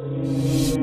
you